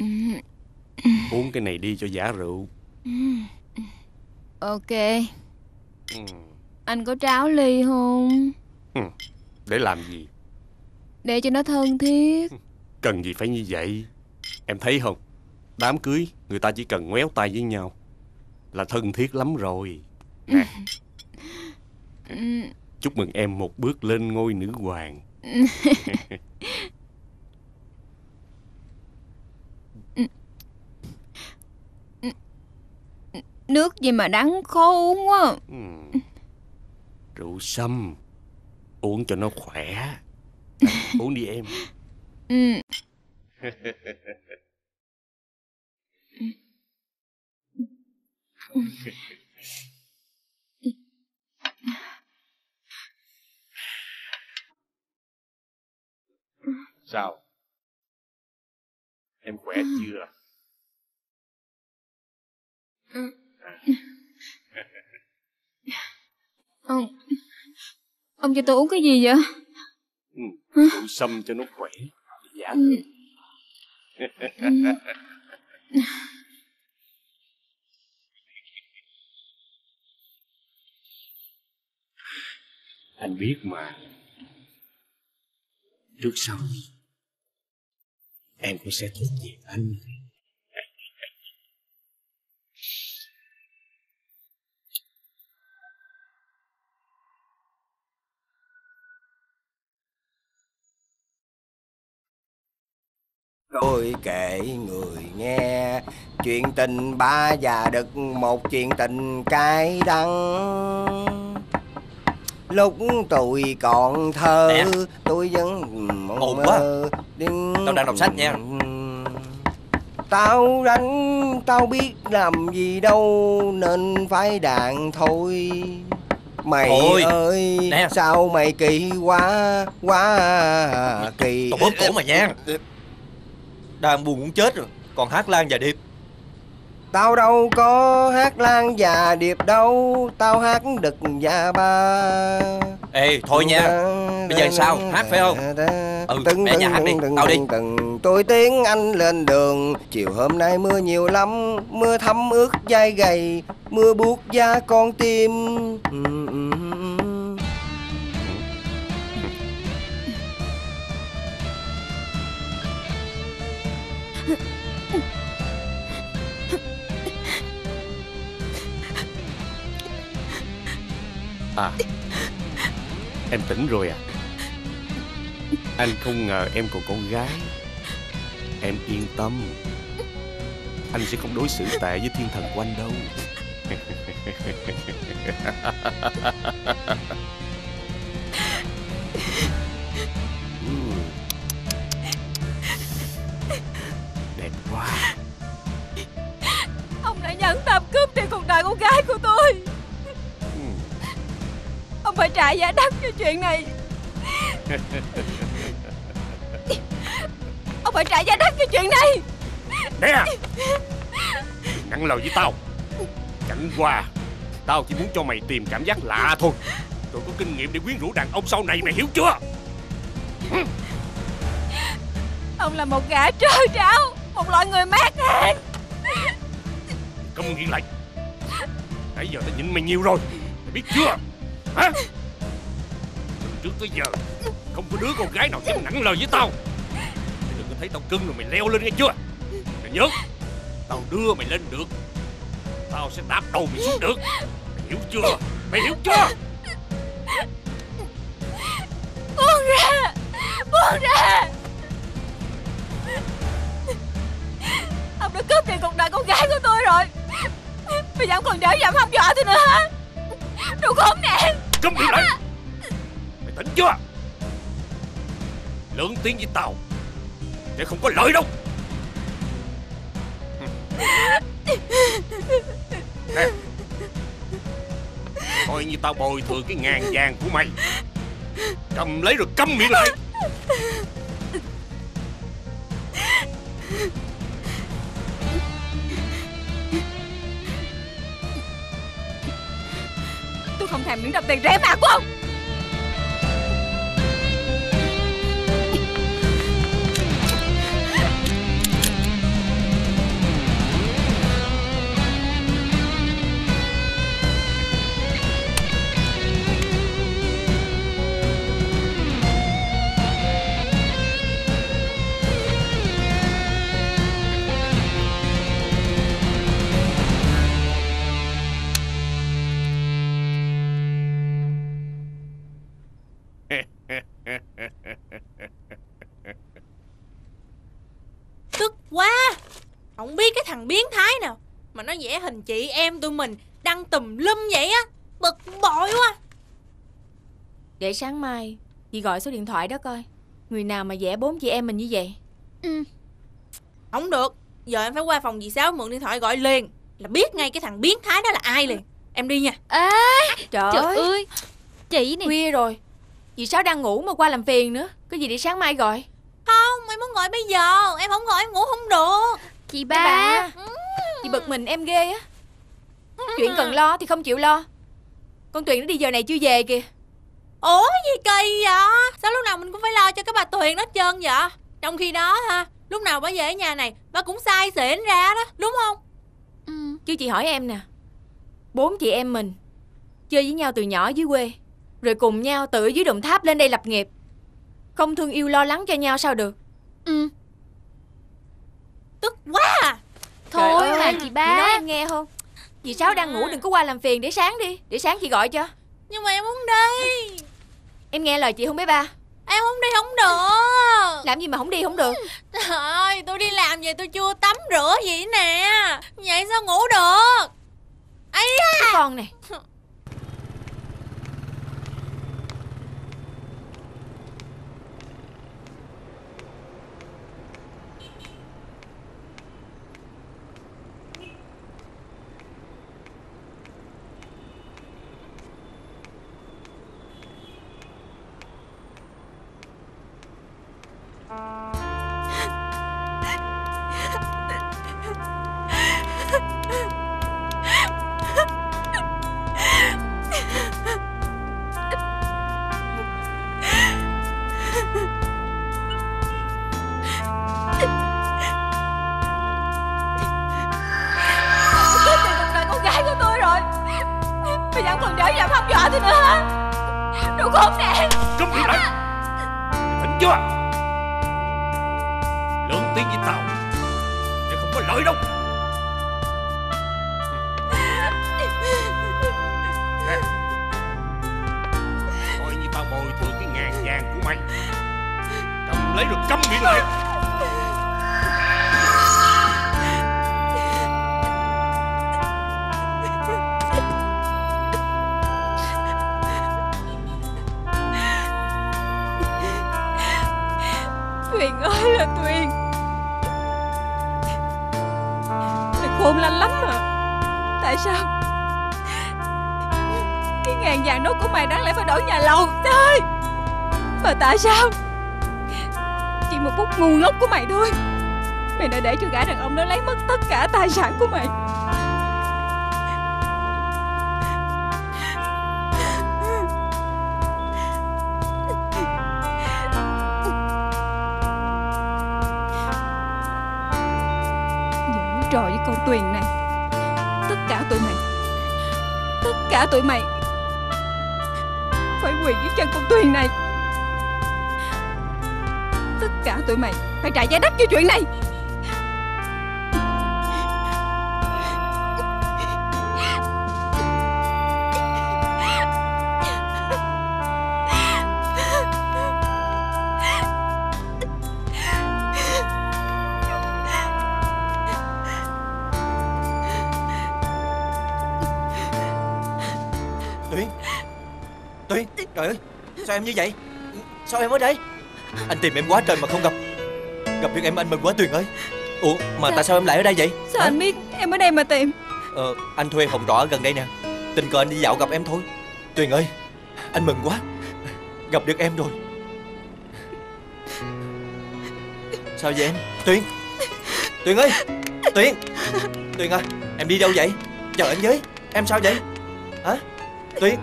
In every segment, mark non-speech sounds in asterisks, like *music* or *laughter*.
*laughs* Uống cái này đi cho giả rượu. *laughs* Ok. Ừ. Anh có tráo ly không? *laughs* Ừ. Để làm gì? Để cho nó thân thiết. Cần gì phải như vậy? Em thấy không? Đám cưới người ta chỉ cần ngoéo tay với nhau Là thân thiết lắm rồi. Nè. Chúc mừng em một bước lên ngôi nữ hoàng Nước gì mà đắng khó uống quá. Ừ. Rượu sâm. Uống cho nó khỏe. Nè, Uống đi em. Ừ. Sao? Em khỏe chưa Ông Ông cho tôi uống cái gì vậy? Ừ. Rượu sâm cho nó khỏe. Giả Ừ. Anh biết mà. Trước sau Em cũng sẽ thuộc về anh Tôi kể người nghe Chuyện tình ba già đực Một chuyện tình cay đắng Lúc tôi còn thơ Nè. Tôi vẫn Ồn quá. mơ đến- Tao đang đọc sách nha. Tao rảnh Tao biết làm gì đâu Nên phải đàn thôi Mày Thôi. ơi Nè. Sao mày kỳ quá Quá kỳ Tao bóp cổ mày nha Đang buồn muốn chết rồi. Còn hát lan và điệp. Tao đâu có hát lan và điệp đâu. Tao hát đực và ba. Ê thôi nha. Bây giờ sao? hát phải không? Ừ mẹ nhà hát đi. Tao đi. từng tôi tiếng anh lên đường. Chiều hôm nay mưa nhiều lắm. Mưa thấm ướt vai gầy. Mưa buốt da con tim. Ừ. Em tỉnh rồi à? Anh không ngờ em còn con gái. Em yên tâm. Anh sẽ không đối xử tệ với thiên thần của anh đâu. *laughs* phải trả giá đắt cho chuyện này. Ông phải trả giá đắt cho chuyện này. Nè nặng lời với tao. Chẳng qua Tao chỉ muốn cho mày tìm cảm giác lạ thôi. Tôi có kinh nghiệm để quyến rũ đàn ông sau này mày hiểu chưa? Ông là một gã trơ tráo Một loại người mát hèn Câm nghiện lại. Nãy giờ tao nhịn mày nhiều rồi Mày biết chưa Hả? Từ trước tới giờ, Không có đứa con gái nào dám nặng lời với tao. Mày đừng có thấy tao cưng rồi mày leo lên nghe chưa? Mày nhớ, Tao đưa mày lên được, Tao sẽ đạp đầu mày xuống được. Mày hiểu chưa? Mày hiểu chưa? Buông ra! Buông ra! Ông đã cướp đi cuộc đời con gái của tôi rồi. Bây giờ ông còn đỡ dám hăm dọa tôi nữa hả? Đồ khốn nạn. Câm miệng lại. Mày tỉnh chưa? Lớn tiếng với tao. Để không có lợi đâu. Nè. Coi như tao bồi thường cái ngàn vàng của mày. Cầm lấy rồi câm miệng lại. Không thèm những đồng tiền rẻ mạt của ông. Vẽ hình chị em tụi mình Đăng tùm lum vậy á. Bực bội quá. Để sáng mai Chị gọi số điện thoại đó coi. Người nào mà vẽ bốn chị em mình như vậy? Ừ. Không được. Giờ em phải qua phòng dì Sáu mượn điện thoại gọi liền. Là biết ngay cái thằng biến thái đó là ai liền. Em đi nha. À, Trời, Trời ơi. Chị này Khuya rồi. Dì Sáu đang ngủ mà qua làm phiền nữa. Có gì để sáng mai gọi. Không em muốn gọi bây giờ. Em không gọi em ngủ không được. Chị Ba, ba ba Chị bực mình em ghê á. Chuyện cần lo thì không chịu lo. Con Tuyền nó đi giờ này chưa về kìa. Ủa gì kỳ vậy? Sao lúc nào mình cũng phải lo cho cái bà Tuyền hết trơn vậy? Trong khi đó ha Lúc nào bà về ở nhà này Bà cũng sai xỉn ra đó Đúng không? Ừ. Chứ chị hỏi em nè. Bốn chị em mình Chơi với nhau từ nhỏ dưới quê Rồi cùng nhau tự dưới đồng tháp lên đây lập nghiệp. Không thương yêu lo lắng cho nhau sao được? Ừ. Tức quá à Ơi, chị Chị ba. nói em nghe không? Dì Sáu đang ngủ đừng có qua làm phiền Để sáng đi. Để sáng chị gọi cho. Nhưng mà em muốn đi. Em nghe lời chị không bé ba? Em không đi không được. Làm gì mà không đi không được? Trời ơi tôi đi làm về tôi chưa tắm rửa gì nè. Vậy sao ngủ được? Ấy Cái con này *laughs* Đồ nè Câm miệng lại Mày tỉnh chưa? Lớn tiếng với tao. Mày không có lợi đâu. Nè. Coi như tao bồi thường cái ngàn vàng của mày. Cầm lấy rồi câm miệng lại. Tuyên, Mày khôn lanh lắm mà. Tại sao? Cái ngàn vàng đó của mày đáng lẽ phải đổi nhà lầu. Thôi Mà tại sao? Chỉ một phút ngu ngốc của mày thôi. Mày đã để cho gã đàn ông đó lấy mất tất cả tài sản của mày. Trò với con Tuyền này. Tất cả tụi mày. Tất cả tụi mày Phải quỳ dưới chân con Tuyền này. Tất cả tụi mày Phải trả giá đắt cho chuyện này. Trời ơi Sao em như vậy? Sao em ở đây? Anh tìm em quá trời mà không gặp. Gặp được em anh mừng quá Tuyền ơi Ủa mà tại sao em lại ở đây vậy? Sao Hả? anh biết em ở đây mà tìm? Ờ anh thuê phòng trọ ở gần đây nè. Tình cờ anh đi dạo gặp em thôi. Tuyền ơi Anh mừng quá. Gặp được em rồi. Sao vậy em? Tuyền. Tuyền ơi Tuyền. Tuyền à Em đi đâu vậy? Chờ anh với. Em sao vậy? Hả? Tuyền.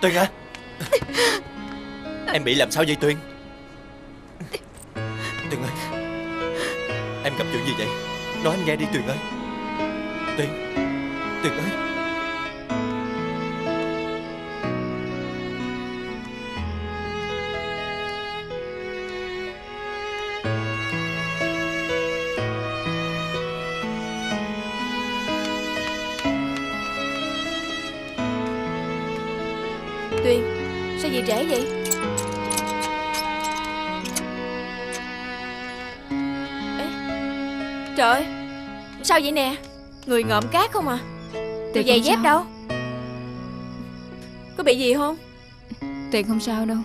Tuyền à *laughs* Em bị làm sao vậy Tuyền Tuyền ơi, Em gặp chuyện gì vậy? Nói anh nghe đi Tuyền ơi. Tuyền Tuyền ơi. Trễ vậy? Ê, Trời ơi Sao vậy nè? Người ngợm cát không à? Rồi Tiền giày dép đâu. Có bị gì không? Tiền không sao đâu.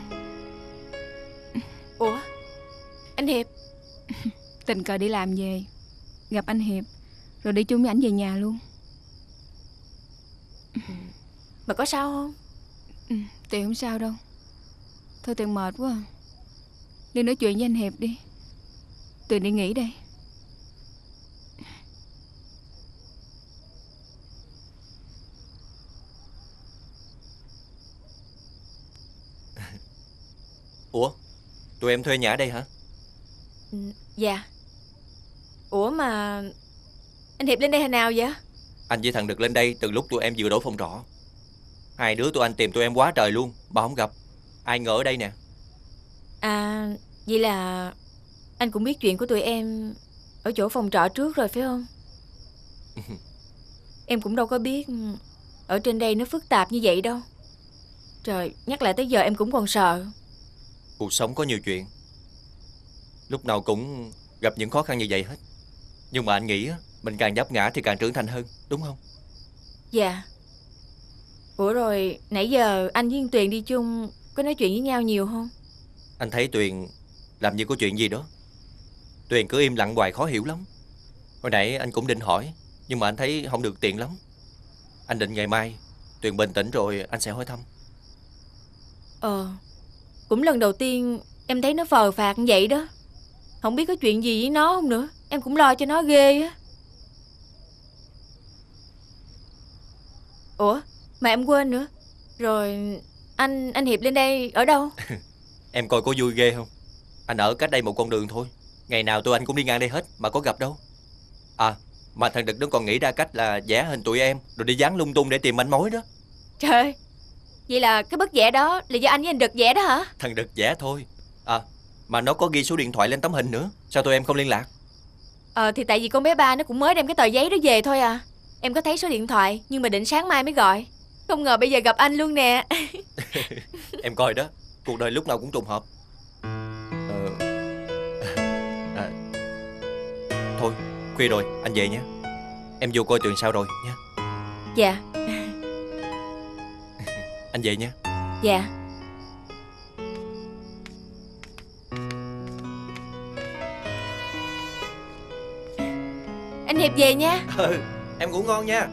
Ủa Anh Hiệp. Tình cờ đi làm về Gặp anh Hiệp Rồi đi chung với ảnh về nhà luôn. Mà có sao không? Ừ, Tiền không sao đâu Thôi Tiền mệt quá à. Đi nói chuyện với anh Hiệp đi. Tuyền đi nghỉ đây. *laughs* Ủa? Tụi em thuê nhà ở đây hả? Ừ, Dạ. Ủa mà Anh Hiệp lên đây hồi nào vậy? Anh với thằng được lên đây từ lúc tụi em vừa đổi phòng trọ. Hai đứa tụi anh tìm tụi em quá trời luôn Mà không gặp Ai ngờ ở đây nè. À Vậy là Anh cũng biết chuyện của tụi em Ở chỗ phòng trọ trước rồi phải không? *laughs* Em cũng đâu có biết Ở trên đây nó phức tạp như vậy đâu. Trời Nhắc lại tới giờ em cũng còn sợ. Cuộc sống có nhiều chuyện. Lúc nào cũng gặp những khó khăn như vậy hết. Nhưng mà anh nghĩ Mình càng nhấp ngã thì càng trưởng thành hơn Đúng không? Dạ. Ủa rồi Nãy giờ anh với Tuyền đi chung Có nói chuyện với nhau nhiều không? Anh thấy Tuyền làm như có chuyện gì đó. Tuyền cứ im lặng hoài khó hiểu lắm. Hồi nãy anh cũng định hỏi Nhưng mà anh thấy không được tiện lắm. Anh định ngày mai Tuyền bình tĩnh rồi anh sẽ hỏi thăm. Ờ Cũng lần đầu tiên Em thấy nó phờ phạt như vậy đó. Không biết có chuyện gì với nó không nữa. Em cũng lo cho nó ghê á. Ủa Mà em quên nữa. Rồi Anh anh Hiệp lên đây ở đâu? *laughs* Em coi có vui ghê không? Anh ở cách đây một con đường thôi. Ngày nào tụi anh cũng đi ngang đây hết Mà có gặp đâu. À mà thằng Đực nó còn nghĩ ra cách là vẽ hình tụi em Rồi đi dán lung tung để tìm manh mối đó. Trời Vậy là cái bức vẽ đó Là do anh với anh Đực vẽ đó hả? Thằng Đực vẽ thôi. À mà nó có ghi số điện thoại lên tấm hình nữa. Sao tụi em không liên lạc? Ờ thì tại vì con bé ba nó cũng mới đem cái tờ giấy đó về thôi à. Em có thấy số điện thoại Nhưng mà định sáng mai mới gọi Không ngờ bây giờ gặp anh luôn nè. *laughs* Em coi đó Cuộc đời lúc nào cũng trùng hợp. Ờ... à... Thôi khuya rồi anh về nhé. Em vô coi Tuyền sao rồi nha Dạ. *laughs* Anh về nha Dạ. Anh Hiệp về nha. Ừ em ngủ ngon nha